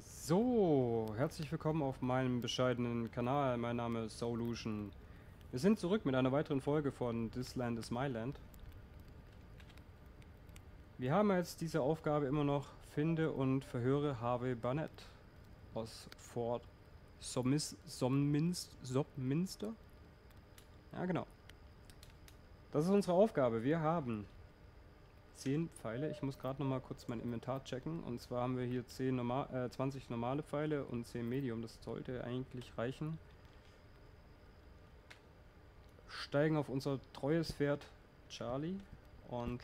So, herzlich willkommen auf meinem bescheidenen Kanal. Mein Name ist Solution. Wir sind zurück mit einer weiteren Folge von This Land is My Land. Wir haben jetzt diese Aufgabe immer noch Finde und verhöre Harvey Barnett aus Fort Sommis, Somminst, Sobminster. Ja, genau. Das ist unsere Aufgabe. Wir haben 10 Pfeile. Ich muss gerade noch mal kurz mein Inventar checken. Und zwar haben wir hier 10 normal, äh, 20 normale Pfeile und 10 Medium. Das sollte eigentlich reichen. Steigen auf unser treues Pferd Charlie und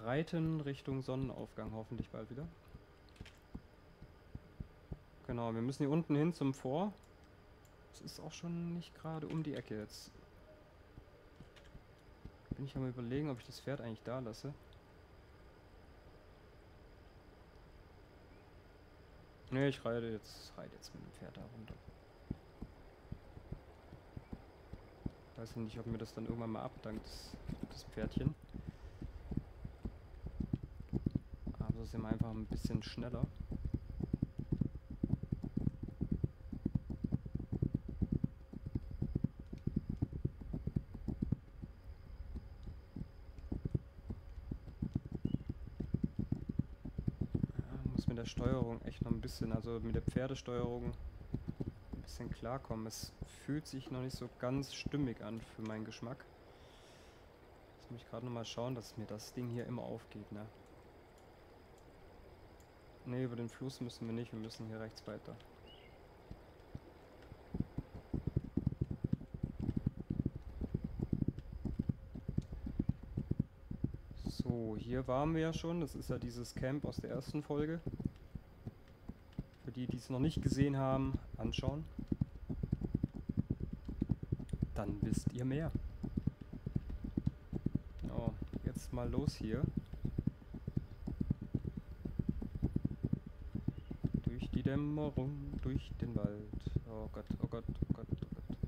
reiten Richtung Sonnenaufgang hoffentlich bald wieder. Genau, wir müssen hier unten hin zum Vor. Es ist auch schon nicht gerade um die Ecke jetzt. Bin ich am überlegen, ob ich das Pferd eigentlich da lasse. Ne, ich reite jetzt, reite jetzt mit dem Pferd da runter. Weiß nicht, ob mir das dann irgendwann mal abdankt, das, das Pferdchen. Aber so sind wir einfach ein bisschen schneller. der Steuerung echt noch ein bisschen, also mit der Pferdesteuerung ein bisschen klarkommen. Es fühlt sich noch nicht so ganz stimmig an für meinen Geschmack. Jetzt muss ich gerade noch mal schauen, dass mir das Ding hier immer aufgeht, ne? Ne, über den Fluss müssen wir nicht, wir müssen hier rechts weiter. Hier waren wir ja schon. Das ist ja dieses Camp aus der ersten Folge. Die, die es noch nicht gesehen haben, anschauen. Dann wisst ihr mehr. Oh, jetzt mal los hier. Durch die Dämmerung, durch den Wald. Oh Gott, oh Gott, oh Gott, oh Gott.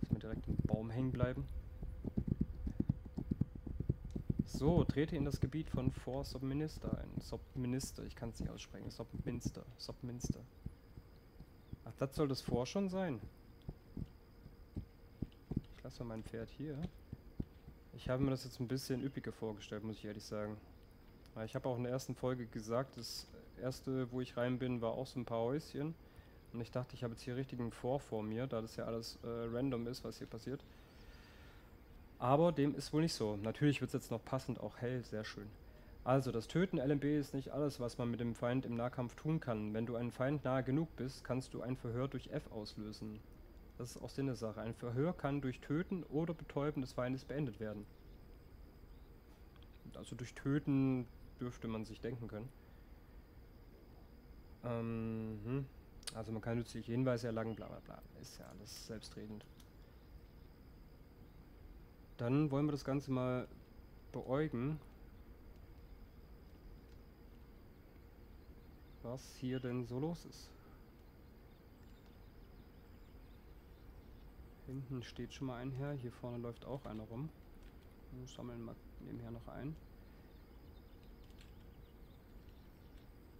Jetzt mal direkt im Baum hängen bleiben. So, trete in das Gebiet von Fort Subminister ein. Subminister, ich kann es nicht aussprechen. Subminster, Subminster. Ach, das soll das Vor schon sein. Ich lasse mein Pferd hier. Ich habe mir das jetzt ein bisschen üppiger vorgestellt, muss ich ehrlich sagen. Ich habe auch in der ersten Folge gesagt, das erste, wo ich rein bin, war auch so ein paar Häuschen. Und ich dachte, ich habe jetzt hier richtigen Vor vor mir, da das ja alles äh, random ist, was hier passiert. Aber dem ist wohl nicht so. Natürlich wird es jetzt noch passend auch hell, sehr schön. Also, das Töten LMB ist nicht alles, was man mit dem Feind im Nahkampf tun kann. Wenn du einem Feind nahe genug bist, kannst du ein Verhör durch F auslösen. Das ist auch Sinn der Sache. Ein Verhör kann durch Töten oder Betäuben des Feindes beendet werden. Also durch Töten dürfte man sich denken können. Ähm, hm. Also man kann nützliche Hinweise erlangen, bla bla bla. Ist ja alles selbstredend. Dann wollen wir das Ganze mal beäugen. Was hier denn so los ist. Hinten steht schon mal ein her, hier vorne läuft auch einer rum. Wir sammeln mal nebenher noch ein.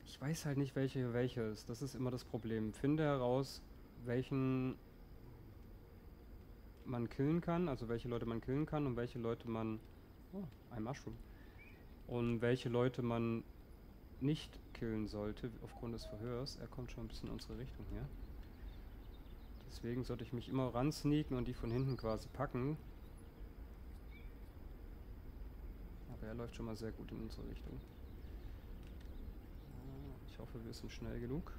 Ich weiß halt nicht, welche welche ist. Das ist immer das Problem. Finde heraus, welchen man killen kann, also welche Leute man killen kann und welche Leute man... Oh, ein Mushroom. Und welche Leute man nicht killen sollte, aufgrund des Verhörs. Er kommt schon ein bisschen in unsere Richtung hier. Deswegen sollte ich mich immer ran sneaken und die von hinten quasi packen. Aber er läuft schon mal sehr gut in unsere Richtung. Ich hoffe, wir sind schnell genug.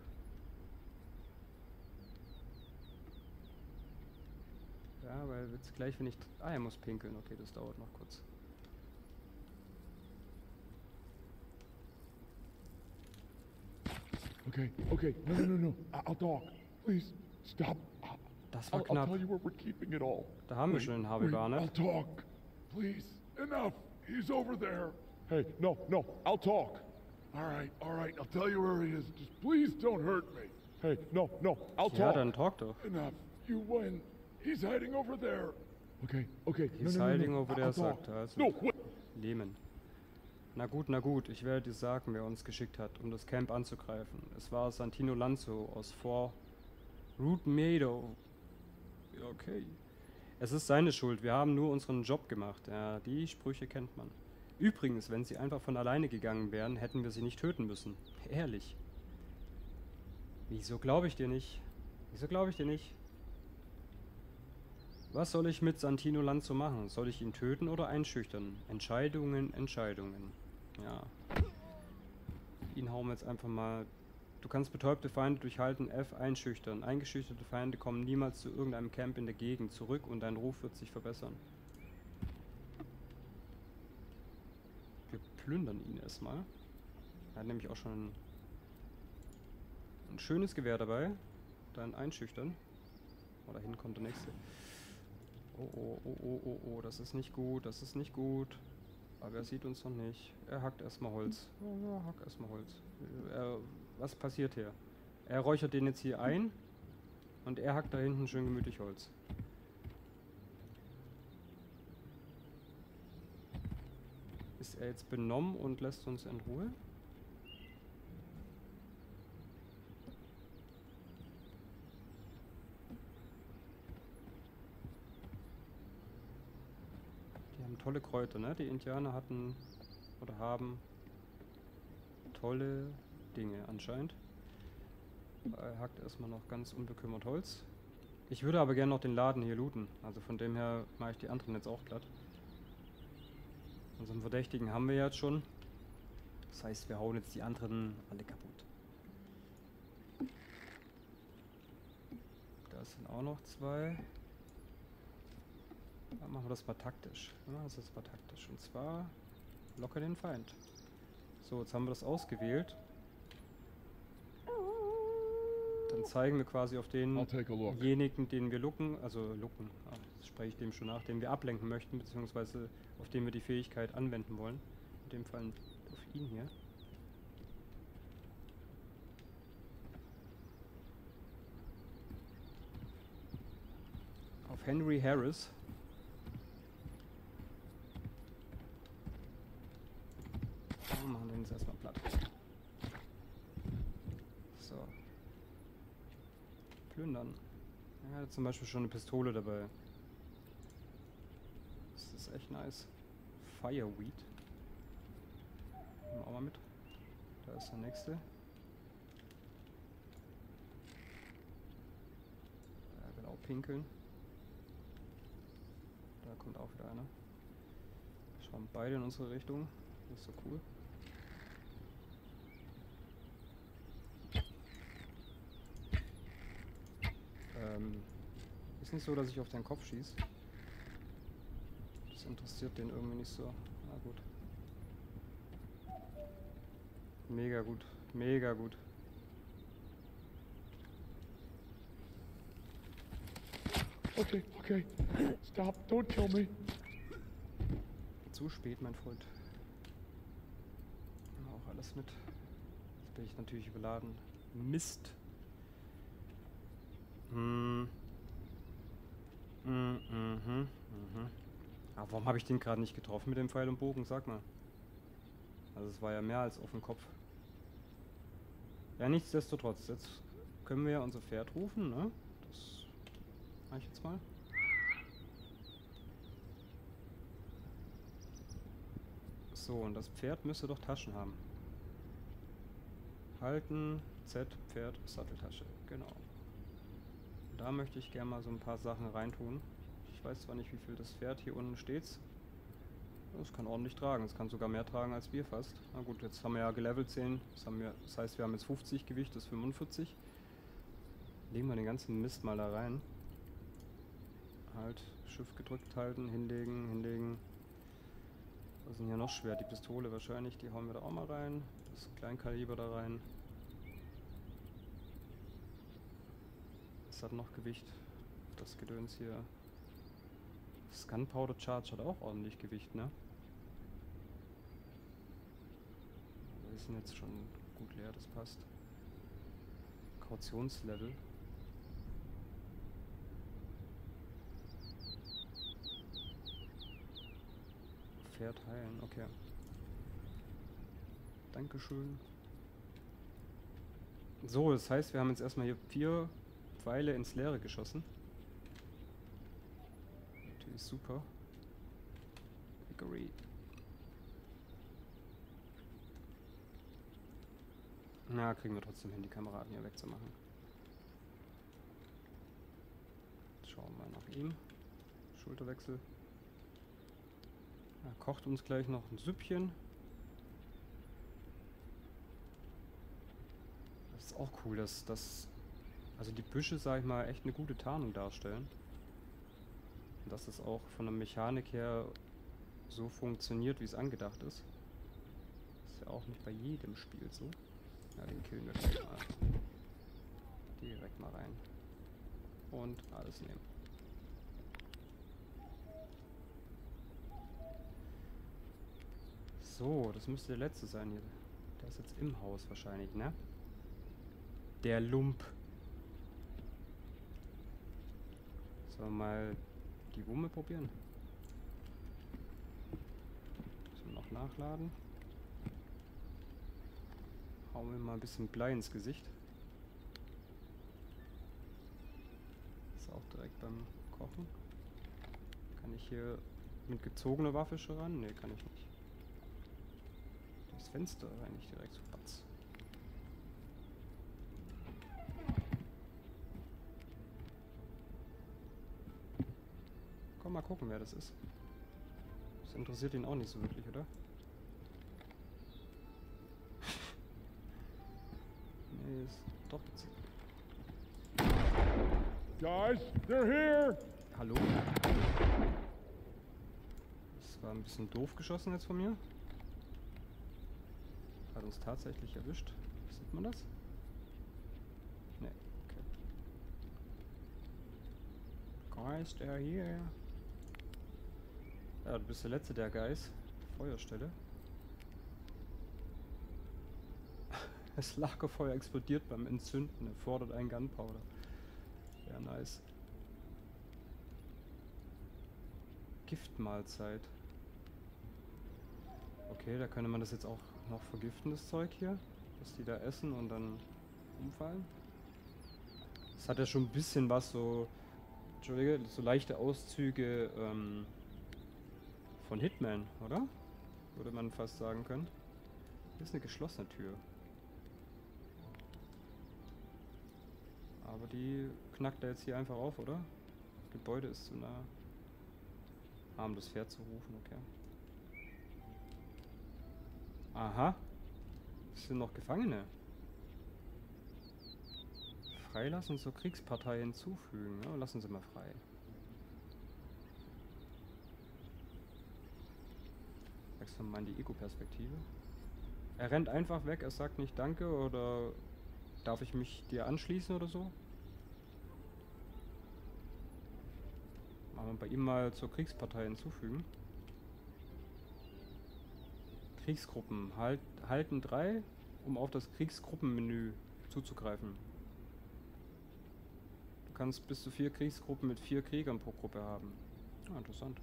Ja, weil jetzt gleich, wenn ich... Ah, er muss pinkeln. Okay, das dauert noch kurz. Okay, okay. No, no, no, no. I'll talk. Please, stop. Das war knapp. I'll tell you where we're keeping it all. Da haben wir schon einen Harvey Barnett. I'll talk. Please, enough. He's over there. Hey, no, no. I'll talk. All right, all right. I'll tell you where he is. Just please don't hurt me. Hey, no, no. I'll talk. Ja, dann talk doch. Enough. You win. He's hiding over there. Okay, okay. He's no, no, hiding no, over there, sagt er. Also no. Lehman. Na gut, na gut, ich werde dir sagen, wer uns geschickt hat, um das Camp anzugreifen. Es war Santino Lanzo aus Fort Root Meadow. Okay. Es ist seine Schuld, wir haben nur unseren Job gemacht. Ja, die Sprüche kennt man. Übrigens, wenn sie einfach von alleine gegangen wären, hätten wir sie nicht töten müssen. Ehrlich. Wieso glaube ich dir nicht? Wieso glaube ich dir nicht? Was soll ich mit Santino Lanzo machen? Soll ich ihn töten oder einschüchtern? Entscheidungen, Entscheidungen. Ja. Ihn hauen wir jetzt einfach mal. Du kannst betäubte Feinde durch Halten F einschüchtern. Eingeschüchterte Feinde kommen niemals zu irgendeinem Camp in der Gegend zurück und dein Ruf wird sich verbessern. Wir plündern ihn erstmal. Er hat nämlich auch schon ein schönes Gewehr dabei. Dann einschüchtern. Oder hin kommt der nächste. Oh, oh, oh, oh, oh, oh, das ist nicht gut, das ist nicht gut. Aber er sieht uns noch nicht. Er hackt erstmal Holz. Oh, hack erstmal Holz. Er, was passiert hier? Er räuchert den jetzt hier ein und er hackt da hinten schön gemütlich Holz. Ist er jetzt benommen und lässt uns in Ruhe? Tolle Kräuter, ne? Die Indianer hatten oder haben tolle Dinge anscheinend. Er hackt erstmal noch ganz unbekümmert Holz. Ich würde aber gerne noch den Laden hier looten. Also von dem her mache ich die anderen jetzt auch glatt. Unseren Verdächtigen haben wir jetzt schon. Das heißt, wir hauen jetzt die anderen alle kaputt. Da sind auch noch zwei. Dann machen wir das mal taktisch. Ja, das ist mal taktisch. Und zwar locker den Feind. So, jetzt haben wir das ausgewählt. Dann zeigen wir quasi auf denjenigen, den wir looken, also looken, das spreche ich dem schon nach, den wir ablenken möchten, beziehungsweise auf den wir die Fähigkeit anwenden wollen. In dem Fall auf ihn hier. Auf Henry Harris. machen den jetzt erstmal platt. So. Plündern. Er hat zum Beispiel schon eine Pistole dabei. Das ist echt nice. Fireweed. Nehmen wir auch mal mit. Da ist der nächste. Er will auch pinkeln. Da kommt auch wieder einer. Schauen beide in unsere Richtung. Das ist so cool. Ähm, ist nicht so, dass ich auf deinen Kopf schieße. Das interessiert den irgendwie nicht so. Na gut. Mega gut. Mega gut. Okay, okay. Stop, don't kill me. Zu spät, mein Freund. Auch alles mit. Jetzt bin ich natürlich überladen. Mist. Hm. Mhm, mhm, mhm. Aber warum habe ich den gerade nicht getroffen mit dem Pfeil und Bogen? Sag mal. Also es war ja mehr als auf dem Kopf. Ja, nichtsdestotrotz. Jetzt können wir ja unser Pferd rufen, ne? Das mache ich jetzt mal. So, und das Pferd müsste doch Taschen haben. Halten, Z, Pferd, Satteltasche. Genau. Da möchte ich gerne mal so ein paar Sachen reintun. Ich weiß zwar nicht, wie viel das Pferd hier unten steht. Es kann ordentlich tragen. Es kann sogar mehr tragen als wir fast. Na gut, jetzt haben wir ja gelevelt 10. Das, haben wir, das heißt, wir haben jetzt 50 Gewicht, das ist 45. Legen wir den ganzen Mist mal da rein. Halt, Schiff gedrückt halten, hinlegen, hinlegen. Was ist denn hier noch schwer? Die Pistole wahrscheinlich, die hauen wir da auch mal rein. Das Kleinkaliber da rein. Hat noch Gewicht? Das Gedöns hier. Das Gunpowder Charge hat auch ordentlich Gewicht, ne? Wir sind jetzt schon gut leer, das passt. Kautionslevel. Pferd heilen, okay. Dankeschön. So, das heißt, wir haben jetzt erstmal hier vier Pfeile ins Leere geschossen. Natürlich super. Hickory. Na, kriegen wir trotzdem hin, die Kameraden hier wegzumachen. Schauen wir mal nach ihm. Schulterwechsel. Er kocht uns gleich noch ein Süppchen. Das ist auch cool, dass das. Also die Büsche, sag ich mal, echt eine gute Tarnung darstellen. Und dass es auch von der Mechanik her so funktioniert, wie es angedacht ist. Ist ja auch nicht bei jedem Spiel so. Ja, den killen wir gleich mal. Direkt mal rein. Und alles nehmen. So, das müsste der letzte sein hier. Der ist jetzt im Haus wahrscheinlich, ne? Der Lump. Sollen wir mal die Wumme probieren? Müssen wir noch nachladen. Hauen wir mal ein bisschen Blei ins Gesicht. Ist auch direkt beim Kochen. Kann ich hier mit gezogener Waffe schon ran? Ne, kann ich nicht. Das Fenster rein nicht direkt zu Platz. Komm mal gucken, wer das ist. Das interessiert ihn auch nicht so wirklich, oder? nee, ist doch jetzt. Guys, they're here! Hallo? Das war ein bisschen doof geschossen jetzt von mir. Hat uns tatsächlich erwischt. Sieht man das? Ne, okay. Guys, they're here. Ja, du bist der Letzte, der Guys. Feuerstelle. Das Lagerfeuer explodiert beim Entzünden. Er fordert einen Gunpowder. Ja, nice. Giftmahlzeit. Okay, da könnte man das jetzt auch noch vergiften, das Zeug hier. Dass die da essen und dann umfallen. Das hat ja schon ein bisschen was so... Entschuldige, so leichte Auszüge ähm, von Hitman, oder? Würde man fast sagen können. Hier ist eine geschlossene Tür. Aber die knackt er jetzt hier einfach auf, oder? Das Gebäude ist zu nah. Ah, um das Pferd zu rufen, okay. Aha. Es sind noch Gefangene. Freilassen zur Kriegspartei hinzufügen. Ja, lassen Sie mal frei. Wechseln mal die Ego-Perspektive. Er rennt einfach weg, er sagt nicht Danke oder darf ich mich dir anschließen oder so? Machen wir bei ihm mal zur Kriegspartei hinzufügen. Kriegsgruppen. Halt, halten 3, um auf das Kriegsgruppenmenü zuzugreifen. Du kannst bis zu vier Kriegsgruppen mit vier Kriegern pro Gruppe haben. Ah, interessant.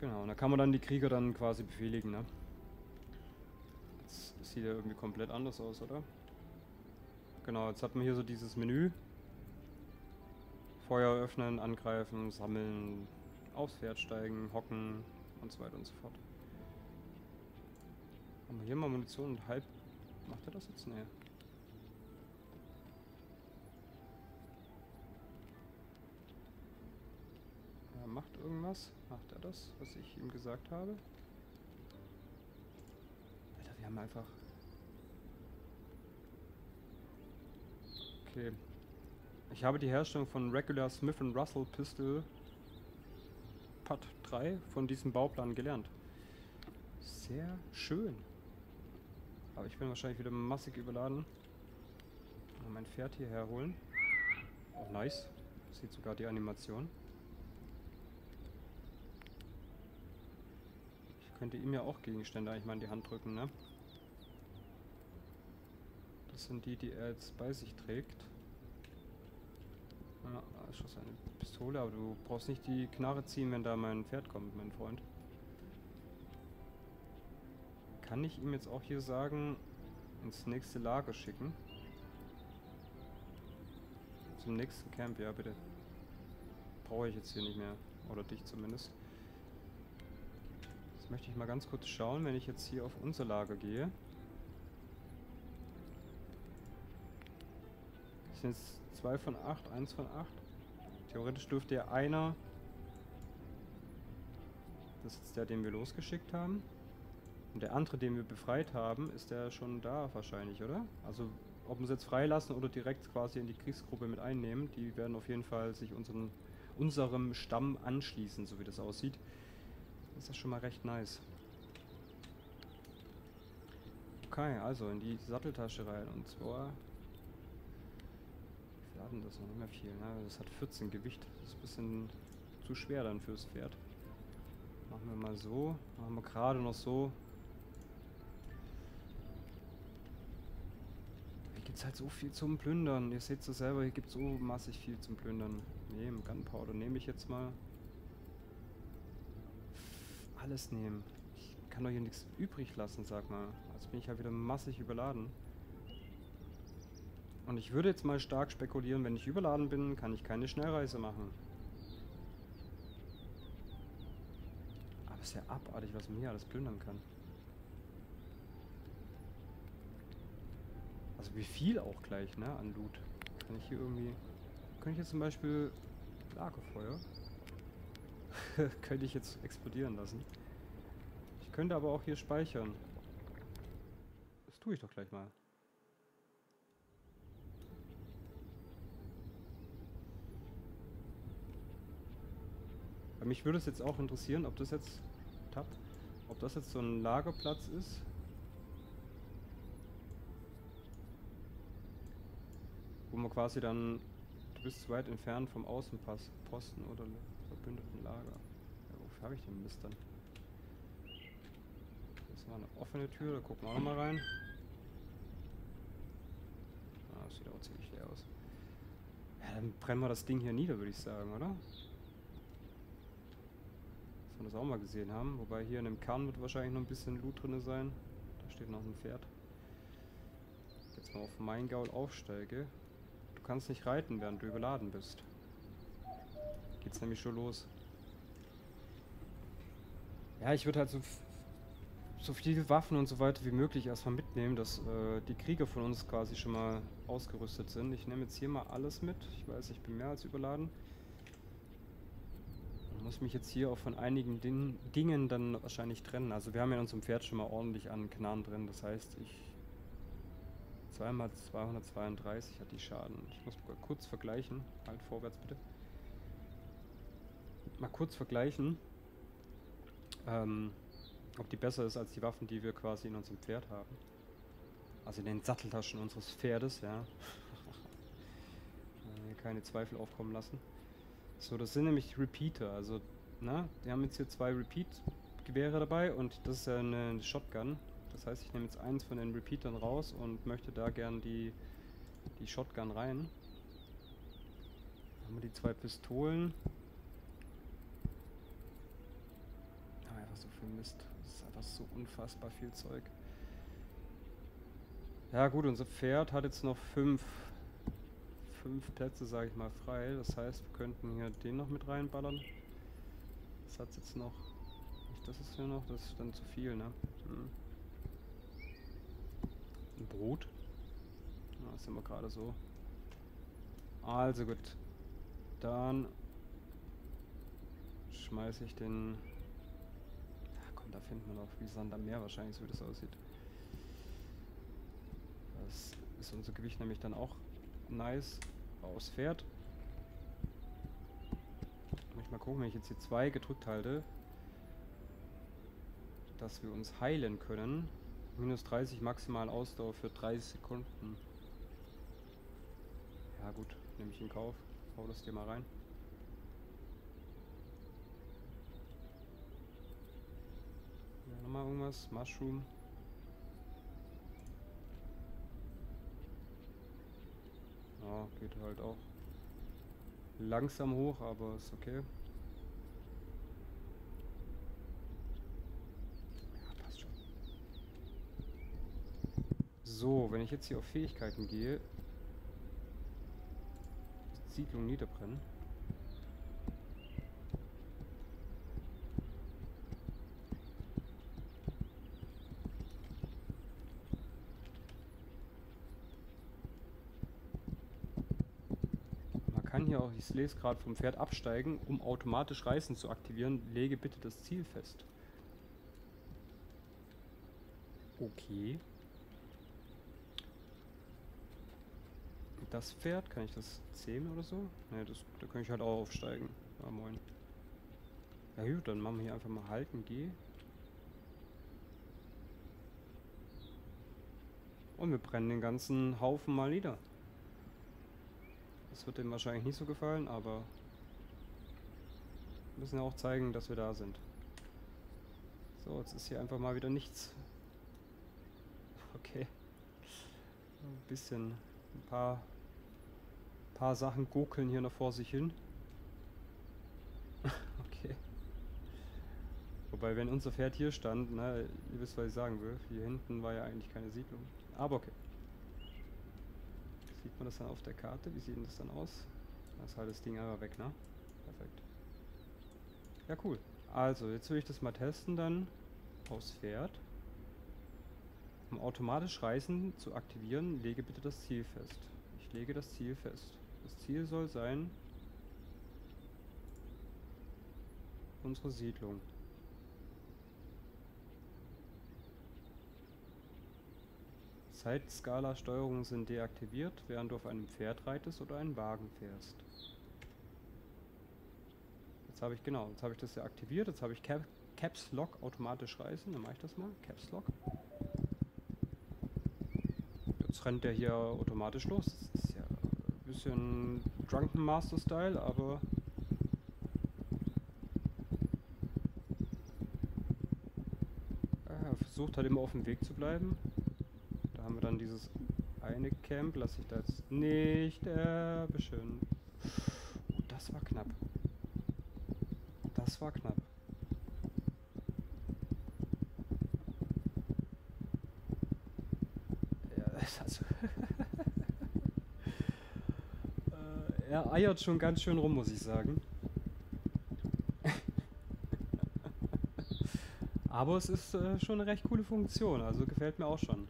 Genau, und da kann man dann die Krieger dann quasi befehligen, ne? Jetzt sieht er irgendwie komplett anders aus, oder? Genau, jetzt hat man hier so dieses Menü. Feuer öffnen, angreifen, sammeln, aufs Pferd steigen, hocken, und so weiter und so fort. Haben wir hier mal Munition und halb... Macht er das jetzt? Nee. Macht irgendwas? Macht er das, was ich ihm gesagt habe? Alter, wir haben einfach... Okay. Ich habe die Herstellung von Regular Smith Russell Pistol Part 3 von diesem Bauplan gelernt. Sehr schön. Aber ich bin wahrscheinlich wieder massig überladen. Mal mein Pferd hierher holen. Auch oh, nice. Sieht sogar die Animation. Ich könnte ihm ja auch Gegenstände eigentlich mal in die Hand drücken, ne? Das sind die, die er jetzt bei sich trägt. Ja, ist schon seine Pistole, aber du brauchst nicht die Knarre ziehen, wenn da mein Pferd kommt, mein Freund. kann ich ihm jetzt auch hier sagen, ins nächste Lager schicken. Zum nächsten Camp, ja bitte. Brauche ich jetzt hier nicht mehr. Oder dich zumindest. Möchte ich mal ganz kurz schauen, wenn ich jetzt hier auf unser Lager gehe. Das sind jetzt zwei von acht, eins von acht. Theoretisch dürfte ja einer... Das ist der, den wir losgeschickt haben. Und der andere, den wir befreit haben, ist der schon da wahrscheinlich, oder? Also ob wir es jetzt freilassen oder direkt quasi in die Kriegsgruppe mit einnehmen, die werden auf jeden Fall sich unseren, unserem Stamm anschließen, so wie das aussieht. Das ist schon mal recht nice. Okay, also in die Satteltasche rein und zwar... Wir hatten das noch nicht mehr viel, ne? Das hat 14 Gewicht. Das ist ein bisschen zu schwer dann fürs Pferd. Machen wir mal so. Machen wir gerade noch so. gibt es halt so viel zum Plündern. Ihr seht es selber, hier gibt es so massig viel zum Plündern. Nehmen, Gunpowder nehme ich jetzt mal. Alles nehmen. Ich kann doch hier nichts übrig lassen, sag mal. Also bin ich ja wieder massig überladen. Und ich würde jetzt mal stark spekulieren, wenn ich überladen bin, kann ich keine Schnellreise machen. Aber es ist ja abartig, was man hier alles plündern kann. Also wie viel auch gleich, ne, an Loot. Kann ich hier irgendwie... Könnte ich jetzt zum Beispiel... Lagerfeuer? könnte ich jetzt explodieren lassen. Ich könnte aber auch hier speichern. Das tue ich doch gleich mal. Bei mich würde es jetzt auch interessieren, ob das jetzt... Tab, ob das jetzt so ein Lagerplatz ist Wo man quasi dann, du bist zu weit entfernt vom Außenposten oder verbündeten Lager. Ja, wofür habe ich den Mist dann? Das war eine offene Tür, da gucken wir auch nochmal rein. Ah, das sieht auch ziemlich leer aus. Ja, dann brennen wir das Ding hier nieder, würde ich sagen, oder? Dass wir das auch mal gesehen haben. Wobei hier in dem Kern wird wahrscheinlich noch ein bisschen Loot drin sein. Da steht noch ein Pferd. Jetzt mal auf mein Gaul aufsteige kannst nicht reiten, während du überladen bist. Geht's nämlich schon los. Ja, ich würde halt so, so viele Waffen und so weiter wie möglich erstmal mitnehmen, dass äh, die Krieger von uns quasi schon mal ausgerüstet sind. Ich nehme jetzt hier mal alles mit. Ich weiß, ich bin mehr als überladen. Ich muss mich jetzt hier auch von einigen Din Dingen dann wahrscheinlich trennen. Also wir haben ja in unserem Pferd schon mal ordentlich an Knarren drin. Das heißt, ich 2 mal 232 hat die Schaden. Ich muss kurz vergleichen. Halt vorwärts bitte. Mal kurz vergleichen, ähm, ob die besser ist als die Waffen, die wir quasi in unserem Pferd haben. Also in den Satteltaschen unseres Pferdes, ja. keine Zweifel aufkommen lassen. So, das sind nämlich Repeater. Also, na, die haben jetzt hier zwei Repeat-Gewehre dabei und das ist ja eine Shotgun. Das heißt, ich nehme jetzt eins von den Repeatern raus und möchte da gern die, die Shotgun rein. Dann haben wir die zwei Pistolen. Ah, Mist. Das ist einfach so unfassbar viel Zeug. Ja gut, unser Pferd hat jetzt noch fünf, fünf Plätze, sage ich mal, frei. Das heißt, wir könnten hier den noch mit reinballern. Das hat jetzt noch... Nicht, das ist hier noch, das ist dann zu viel, ne? Hm. Ein Brot. Ja, sind wir gerade so. Also gut. Dann schmeiße ich den... Komm, da finden wir noch wie Sand am Meer wahrscheinlich, so wie das aussieht. Das ist unser Gewicht nämlich dann auch nice ausfährt. Ich mal gucken, wenn ich jetzt hier zwei gedrückt halte, dass wir uns heilen können. Minus 30 maximal Ausdauer für 30 Sekunden. Ja gut, nehme ich in Kauf. Hau das dir mal rein. Ja, nochmal irgendwas. Mushroom. Ja, geht halt auch langsam hoch, aber ist okay. So, wenn ich jetzt hier auf Fähigkeiten gehe, Siedlung niederbrennen. Man kann hier auch, ich lese gerade vom Pferd absteigen, um automatisch Reisen zu aktivieren, lege bitte das Ziel fest. Okay. Das Pferd, kann ich das zähmen oder so? Ne, das, da kann ich halt auch aufsteigen. Ja, moin. Ja gut, dann machen wir hier einfach mal halten, G. Und wir brennen den ganzen Haufen mal nieder. Das wird dem wahrscheinlich nicht so gefallen, aber wir müssen ja auch zeigen, dass wir da sind. So, jetzt ist hier einfach mal wieder nichts. Okay. Ein bisschen, ein paar, paar Sachen gurkeln hier noch vor sich hin. okay. Wobei, wenn unser Pferd hier stand, ne, ihr wisst, was ich sagen will. Hier hinten war ja eigentlich keine Siedlung. Aber okay. Sieht man das dann auf der Karte? Wie sieht denn das dann aus? Das halt das Ding aber weg, ne? Perfekt. Ja, cool. Also, jetzt will ich das mal testen dann. Aufs Pferd. Um automatisch Reisen zu aktivieren, lege bitte das Ziel fest. Ich lege das Ziel fest. Das Ziel soll sein unsere Siedlung. Zeitskala-Steuerungen sind deaktiviert, während du auf einem Pferd reitest oder einen Wagen fährst. Jetzt habe ich, genau, jetzt habe ich das ja aktiviert, jetzt habe ich Cap Caps Lock automatisch reisen, dann mache ich das mal, Caps Lock. Jetzt rennt der hier automatisch los, das ist ja ein bisschen Drunken Master Style, aber... Er versucht halt immer auf dem Weg zu bleiben haben wir dann dieses eine Camp. Lass ich da jetzt nicht erwischen. Oh, das war knapp. Das war knapp. Äh, er eiert schon ganz schön rum, muss ich sagen. Aber es ist äh, schon eine recht coole Funktion, also gefällt mir auch schon.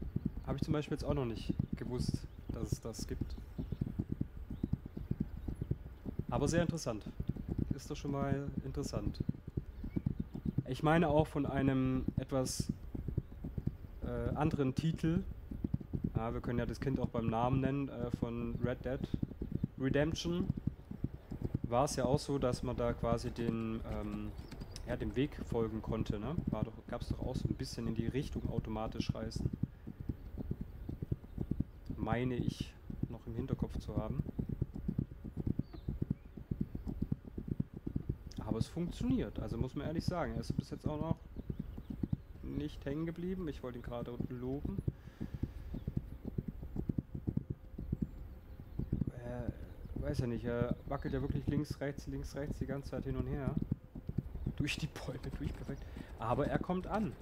Habe ich zum Beispiel jetzt auch noch nicht gewusst, dass es das gibt. Aber sehr interessant. Ist doch schon mal interessant. Ich meine auch von einem etwas äh, anderen Titel. Ja, wir können ja das Kind auch beim Namen nennen, äh, von Red Dead Redemption. War es ja auch so, dass man da quasi den, ähm, ja, dem Weg folgen konnte. Ne? Gab es doch auch so ein bisschen in die Richtung automatisch reisen meine ich noch im Hinterkopf zu haben. Aber es funktioniert, also muss man ehrlich sagen. Er ist bis jetzt auch noch nicht hängen geblieben. Ich wollte ihn gerade loben. Äh, weiß ja nicht, er wackelt ja wirklich links, rechts, links, rechts die ganze Zeit hin und her. Durch die Bäume, durch, perfekt. Aber er kommt an.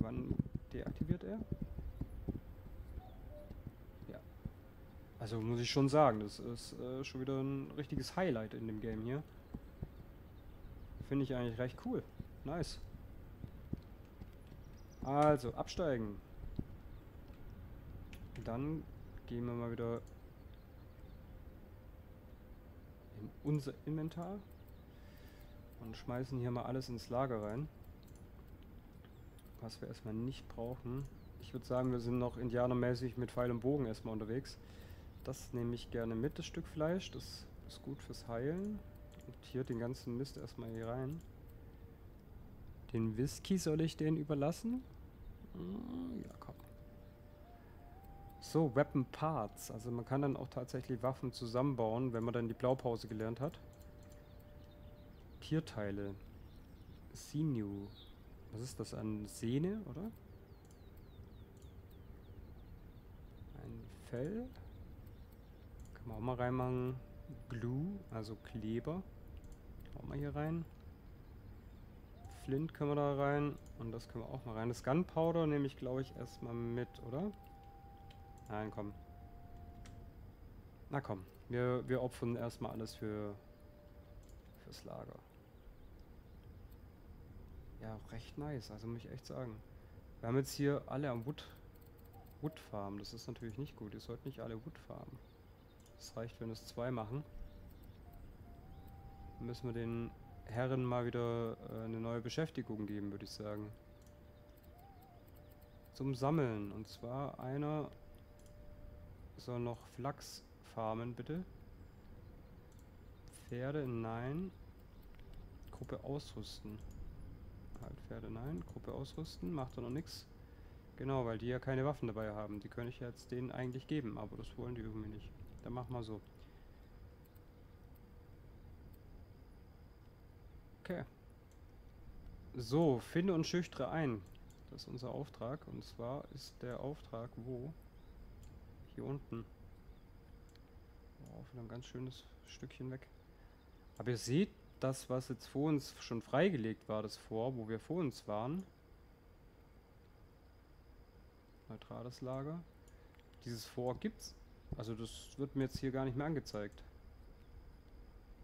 Wann deaktiviert er? Also muss ich schon sagen, das ist äh, schon wieder ein richtiges Highlight in dem Game hier. Finde ich eigentlich recht cool. Nice. Also, absteigen. Dann gehen wir mal wieder in unser Inventar und schmeißen hier mal alles ins Lager rein. Was wir erstmal nicht brauchen. Ich würde sagen, wir sind noch indianermäßig mit Pfeil und Bogen erstmal unterwegs. Das nehme ich gerne mit, das Stück Fleisch. Das ist gut fürs Heilen. Und hier den ganzen Mist erstmal hier rein. Den Whisky soll ich den überlassen? Hm, ja, komm. So, Weapon Parts. Also man kann dann auch tatsächlich Waffen zusammenbauen, wenn man dann die Blaupause gelernt hat. Tierteile. Sinew. Was ist das? Eine Sehne, oder? Ein Fell? Kann man auch mal reinmachen. Glue, also Kleber. Auch mal hier rein. Flint können wir da rein. Und das können wir auch mal rein. Das Gunpowder nehme ich, glaube ich, erstmal mit, oder? Nein, komm. Na komm. Wir, wir opfern erstmal alles für fürs Lager. Ja, recht nice. Also muss ich echt sagen. Wir haben jetzt hier alle am Wood, Wood Farm. Das ist natürlich nicht gut. Ihr sollt nicht alle Wood farmen. Es reicht, wenn es zwei machen. Dann müssen wir den Herren mal wieder äh, eine neue Beschäftigung geben, würde ich sagen. Zum Sammeln. Und zwar einer soll noch Flachs farmen, bitte. Pferde, nein. Gruppe ausrüsten. Halt Pferde, nein. Gruppe ausrüsten, macht er noch nichts. Genau, weil die ja keine Waffen dabei haben. Die könnte ich jetzt denen eigentlich geben, aber das wollen die irgendwie nicht. Dann mach mal so. Okay. So, finde und schüchtere ein. Das ist unser Auftrag. Und zwar ist der Auftrag wo? Hier unten. Wieder ein ganz schönes Stückchen weg. Aber ihr seht, das, was jetzt vor uns schon freigelegt war, das Vor, wo wir vor uns waren. Neutrales Lager. Dieses Vor gibt's. Also das wird mir jetzt hier gar nicht mehr angezeigt.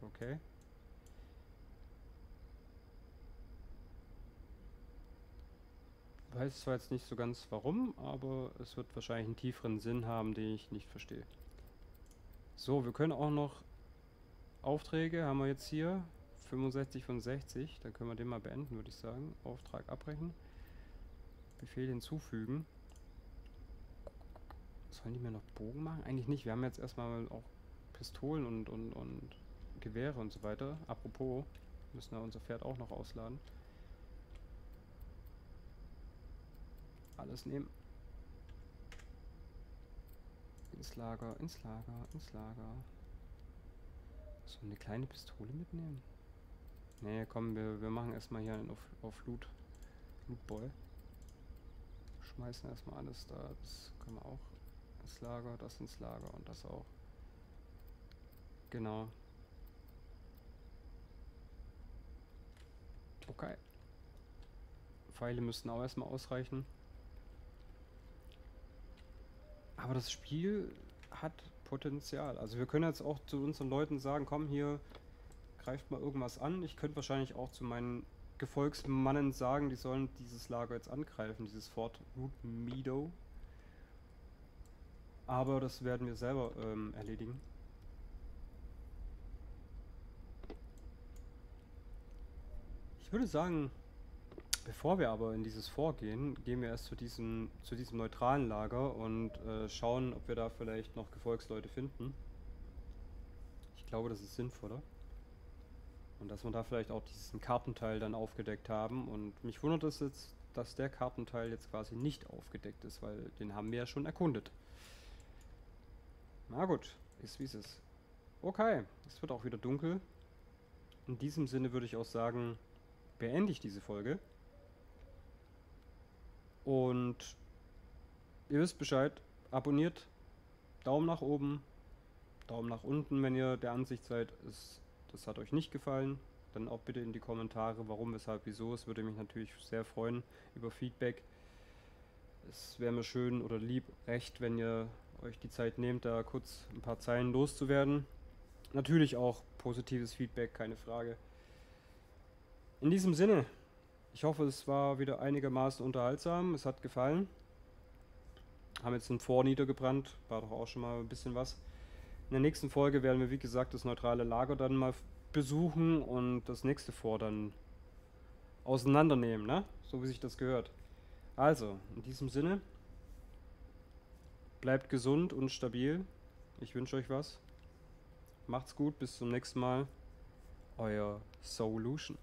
Okay. Weiß zwar jetzt nicht so ganz warum, aber es wird wahrscheinlich einen tieferen Sinn haben, den ich nicht verstehe. So, wir können auch noch Aufträge haben wir jetzt hier. 65 von 60. Dann können wir den mal beenden, würde ich sagen. Auftrag abbrechen. Befehl hinzufügen. Sollen die mir noch Bogen machen? Eigentlich nicht. Wir haben jetzt erstmal auch Pistolen und, und, und Gewehre und so weiter. Apropos, müssen wir unser Pferd auch noch ausladen. Alles nehmen. Ins Lager, ins Lager, ins Lager. So eine kleine Pistole mitnehmen? Nee, komm, wir, wir machen erstmal hier einen auf, auf Loot. Lootboy. Schmeißen erstmal alles da. Das können wir auch ins Lager, das ins Lager und das auch. Genau. Okay. Pfeile müssten auch erstmal ausreichen. Aber das Spiel hat Potenzial. Also wir können jetzt auch zu unseren Leuten sagen, komm hier, greift mal irgendwas an. Ich könnte wahrscheinlich auch zu meinen Gefolgsmannen sagen, die sollen dieses Lager jetzt angreifen, dieses Fort Root Meadow. Aber das werden wir selber ähm, erledigen. Ich würde sagen, bevor wir aber in dieses Vorgehen, gehen wir erst zu diesem, zu diesem neutralen Lager und äh, schauen, ob wir da vielleicht noch Gefolgsleute finden. Ich glaube, das ist sinnvoller. Und dass wir da vielleicht auch diesen Kartenteil dann aufgedeckt haben. Und mich wundert es jetzt, dass der Kartenteil jetzt quasi nicht aufgedeckt ist, weil den haben wir ja schon erkundet. Na gut, ist wie es ist. Okay, es wird auch wieder dunkel. In diesem Sinne würde ich auch sagen, beende ich diese Folge. Und ihr wisst Bescheid, abonniert, Daumen nach oben, Daumen nach unten, wenn ihr der Ansicht seid, es, das hat euch nicht gefallen. Dann auch bitte in die Kommentare, warum, weshalb, wieso. Es würde mich natürlich sehr freuen über Feedback. Es wäre mir schön oder lieb, recht, wenn ihr euch die Zeit nehmt, da kurz ein paar Zeilen loszuwerden. Natürlich auch positives Feedback, keine Frage. In diesem Sinne, ich hoffe, es war wieder einigermaßen unterhaltsam. Es hat gefallen. Haben jetzt ein Vor niedergebrannt. War doch auch schon mal ein bisschen was. In der nächsten Folge werden wir, wie gesagt, das neutrale Lager dann mal besuchen und das nächste Vor dann auseinandernehmen, ne? So wie sich das gehört. Also, in diesem Sinne, bleibt gesund und stabil. Ich wünsche euch was. Macht's gut, bis zum nächsten Mal. Euer Solution.